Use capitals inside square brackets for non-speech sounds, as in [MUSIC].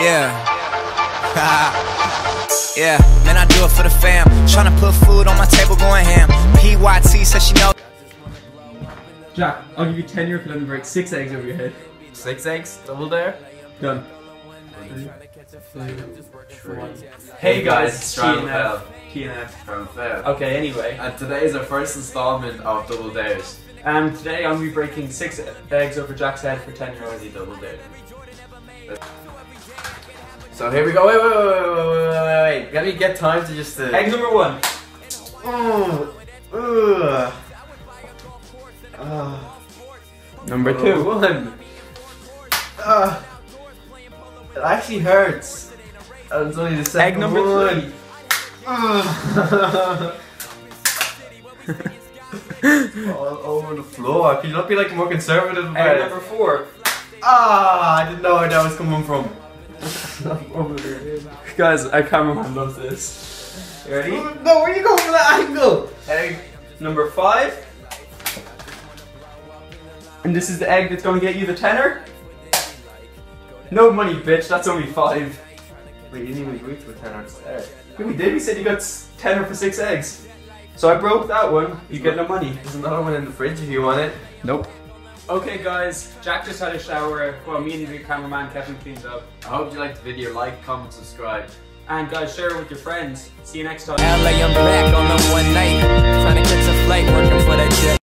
Yeah. [LAUGHS] yeah, man, I do it for the fam. Trying to put food on my table, going ham. PYT says she know. Jack, I'll give you 10 euro if you let break 6 eggs over your head. Six eggs, double dare. Done. Hey guys, it's Travel TNF. Fail TNF. from Fail. Okay, anyway. And today is our first installment of Double Dares. Um, today I'm going to be breaking 6 eggs over Jack's head for 10 euros. Easy Double Dare. So here we go. Wait, wait, wait, wait, wait, wait, wait, wait. Let me get time to just. Uh... Egg number 1. Oh, ugh. Ah. Number Oh, One. Ah. it actually hurts. And it's only the second Egg number one. 3. [LAUGHS] All over the floor. Can you not be like more conservative about Egg it? number 4. Ah, I didn't know where that was coming from. [LAUGHS] Guys, our cameraman loves this. You ready? No, where are you going for that angle? Egg number 5. And this is the egg that's going to get you the tenner. No money, bitch. That's only 5. Wait, you didn't even agree to a 10 out there. Yeah, we did. We said you got s- tenner for 6 eggs. So I broke that one. You get no money. There's another one in the fridge if you want it. Nope. Okay, guys. Jack just had a shower. Well, me and the cameraman Kevin cleaned up. I hope you liked the video. Like, comment, subscribe. And guys, share it with your friends. See you next time.